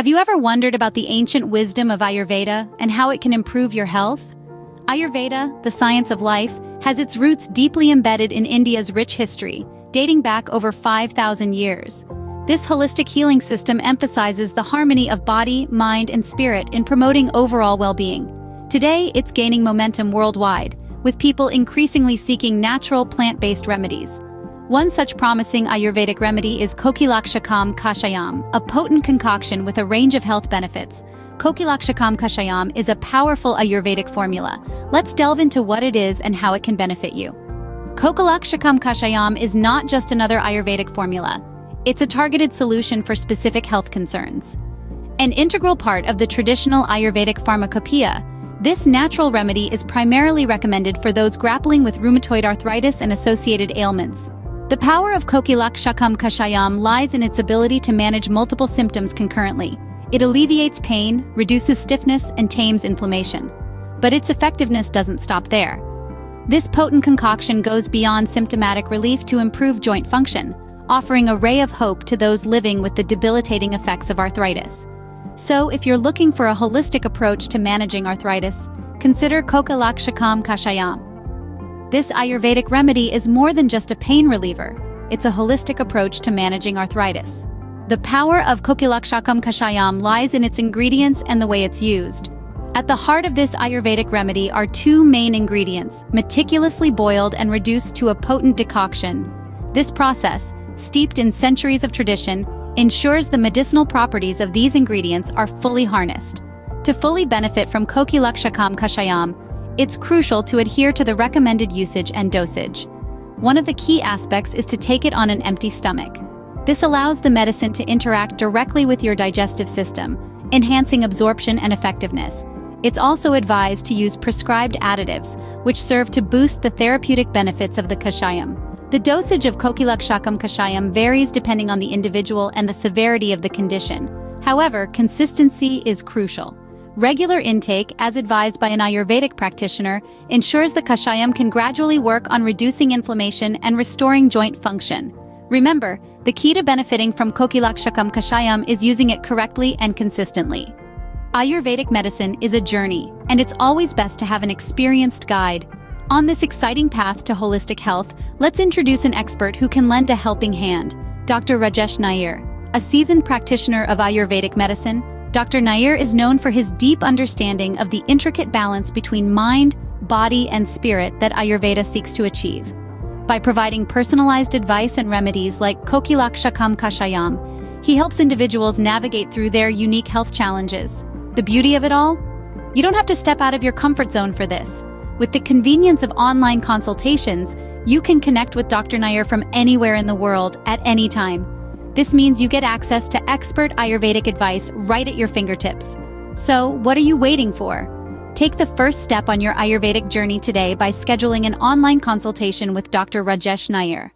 Have you ever wondered about the ancient wisdom of Ayurveda and how it can improve your health? Ayurveda, the science of life, has its roots deeply embedded in India's rich history, dating back over 5,000 years. This holistic healing system emphasizes the harmony of body, mind, and spirit in promoting overall well-being. Today, it's gaining momentum worldwide, with people increasingly seeking natural plant-based remedies. One such promising Ayurvedic remedy is Kokilakshakam Kashayam, a potent concoction with a range of health benefits. Kokilakshakam Kashayam is a powerful Ayurvedic formula. Let's delve into what it is and how it can benefit you. Kokilakshakam Kashayam is not just another Ayurvedic formula. It's a targeted solution for specific health concerns. An integral part of the traditional Ayurvedic pharmacopoeia, this natural remedy is primarily recommended for those grappling with rheumatoid arthritis and associated ailments. The power of Kokilakshakam Kashayam lies in its ability to manage multiple symptoms concurrently. It alleviates pain, reduces stiffness, and tames inflammation. But its effectiveness doesn't stop there. This potent concoction goes beyond symptomatic relief to improve joint function, offering a ray of hope to those living with the debilitating effects of arthritis. So, if you're looking for a holistic approach to managing arthritis, consider Kokilakshakam Kashayam. This Ayurvedic remedy is more than just a pain reliever, it's a holistic approach to managing arthritis. The power of Kokilakshakam Kashayam lies in its ingredients and the way it's used. At the heart of this Ayurvedic remedy are two main ingredients, meticulously boiled and reduced to a potent decoction. This process, steeped in centuries of tradition, ensures the medicinal properties of these ingredients are fully harnessed. To fully benefit from Kokilakshakam Kashayam, it's crucial to adhere to the recommended usage and dosage. One of the key aspects is to take it on an empty stomach. This allows the medicine to interact directly with your digestive system, enhancing absorption and effectiveness. It's also advised to use prescribed additives, which serve to boost the therapeutic benefits of the kashayam. The dosage of Kokilakshakam kashayam varies depending on the individual and the severity of the condition. However, consistency is crucial. Regular intake, as advised by an Ayurvedic practitioner, ensures the kashayam can gradually work on reducing inflammation and restoring joint function. Remember, the key to benefiting from Kokilakshakam kashayam is using it correctly and consistently. Ayurvedic medicine is a journey, and it's always best to have an experienced guide. On this exciting path to holistic health, let's introduce an expert who can lend a helping hand, Dr. Rajesh Nair. A seasoned practitioner of Ayurvedic medicine, Dr. Nair is known for his deep understanding of the intricate balance between mind, body, and spirit that Ayurveda seeks to achieve. By providing personalized advice and remedies like Kokilakshakam Kashayam, he helps individuals navigate through their unique health challenges. The beauty of it all? You don't have to step out of your comfort zone for this. With the convenience of online consultations, you can connect with Dr. Nair from anywhere in the world at any time. This means you get access to expert Ayurvedic advice right at your fingertips. So, what are you waiting for? Take the first step on your Ayurvedic journey today by scheduling an online consultation with Dr. Rajesh Nair.